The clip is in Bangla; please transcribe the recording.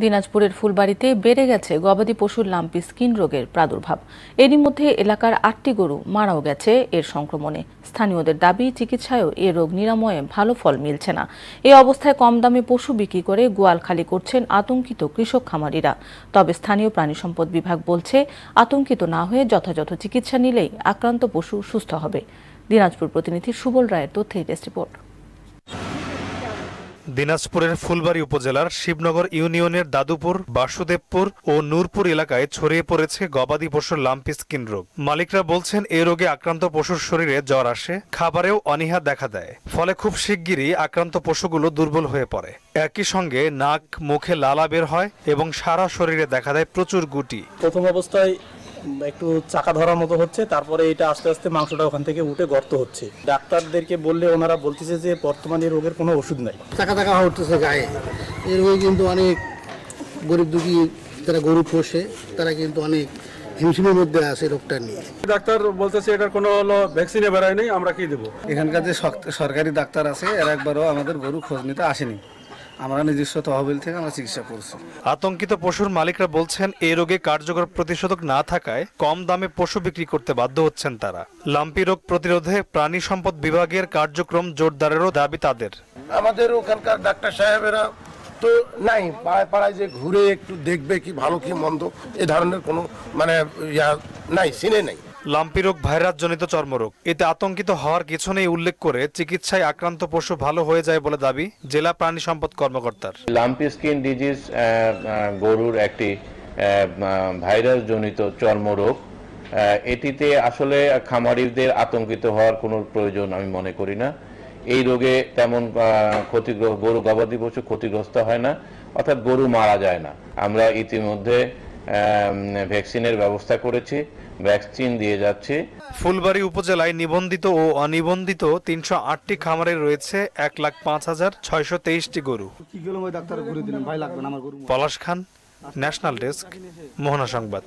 দিনাজপুরের ফুলবাড়িতে বেড়ে গেছে গবাদি পশুর লাম্পি স্কিন রোগের প্রাদুর্ভাব। এরই মধ্যে এলাকার আটটি গরু মারাও গেছে এর সংক্রমণে। স্থানীয়দের দাবি, চিকিৎসায়ও এ রোগ নিরাময়ে ভালো ফল মিলছে না। এই অবস্থায় কম দামে পশু বিক্রি করে গোয়াল খালি করছেন আতঙ্কিত কৃষক খামারিরা। তবে স্থানীয় প্রাণী সম্পদ বিভাগ বলছে, আতঙ্কিত না হয়ে যথাযথ চিকিৎসা নিলেই আক্রান্ত পশু সুস্থ হবে। দিনাজপুর প্রতিনিধি সুবল রায়ের তথ্যে রিপোর্ট। দিনাজপুরের ফুলবাড়ি উপজেলার শিবনগর ইউনিয়নের দাদুপুর, বাসুদেবপুর ও নূরপুর এলাকায় ছড়িয়ে পড়েছে গবাদি পশুর লাম্পি স্কিন রোগ মালিকরা বলছেন এই রোগে আক্রান্ত পশুর শরীরে জ্বর আসে, খাবারেও অনীহা দেখা দেয়। ফলে খুব শিগগিরই আক্রান্ত পশুগুলো দুর্বল হয়ে পড়ে। একই সঙ্গে নাক, মুখে লালা বের হয় এবং সারা শরীরে দেখা দেয় প্রচুর গুটি। প্রথম অবস্থায় একটু চাকা ধরার মতো হচ্ছে তারপরে এটা আস্তে আস্তে মাংসটা ওখান থেকে উঠে গর্ত হচ্ছে। ডাক্তারদেরকে বললে ওনারা বলতেছে যে বর্তমানে এই রোগের কোনো ওষুধ নাই। চাকা টাকা উঠতেছে গায়ে। এর রোগে কিন্তু অনেক গরিব দুঃখী যারা গরু পোষে তারা কিন্তু অনেক হিমশিমের মধ্যে আছে রোগটা নিয়ে। ডাক্তার বলতেছে এটার কোনো হলো ভ্যাকসিনে বেরোয় নেই আমরা কি দেবো? এখানকার যে সরকারি ডাক্তার আছে এর একবারও আমাদের গরু খোঁজ নিতে আসেনি। আমরা নিজস্ব তহবিল থেকে আমরা চিকিৎসা করছি। আতঙ্কিত পশুর মালিকরা বলছেন এই রোগে কার্যকর প্রতিষেধক না থাকায় কম দামে পশু বিক্রি করতে বাধ্য হচ্ছেন তারা। লাম্পি রোগ প্রতিরোধে প্রাণী সম্পদ বিভাগের কার্যক্রম জোরদারেরও দাবি তাদের। আমাদের ওখানকার ডাক্তার সাহেবেরা তো নাই পাড়ায় পাড়ায় যে ঘুরে একটু দেখবে কি ভালো কি মন্দ এ ধরনের কোনো মানে ইয়া নাই সিনে নাই। লাম্পি রোগ, ভাইরাসজনিত চর্মরোগ। এতে আতঙ্কিত হওয়ার কিছু নেই উল্লেখ করে চিকিৎসায় আক্রান্ত পশু ভালো হয়ে যায় বলে দাবি জেলা প্রাণী সম্পদ কর্মকর্তার। লাম্পি স্কিন ডিজিজ গরুর একটি ভাইরাস জনিত চর্মরোগ এটিতে আসলে খামারিদের আতঙ্কিত হওয়ার কোনো প্রয়োজন আমি মনে করি না। এই রোগে তেমন ক্ষতিগ্রস্ত গরু গবাদি পশু ক্ষতিগ্রস্ত হয় না, অর্থাৎ গরু মারা যায় না। আমরা ইতিমধ্যে ভ্যাকসিনের ব্যবস্থা করেছি, ভ্যাকসিন দিয়ে যাচ্ছি। ফুলবাড়ী উপজেলায় নিবন্ধিত ও অনিবন্ধিত তিনশো আটটি খামারে রয়েছে এক লাখ পাঁচ হাজার ছয়শো তেইশটি গরু। পলাশ খান, ন্যাশনাল ডেস্ক, মোহনা সংবাদ।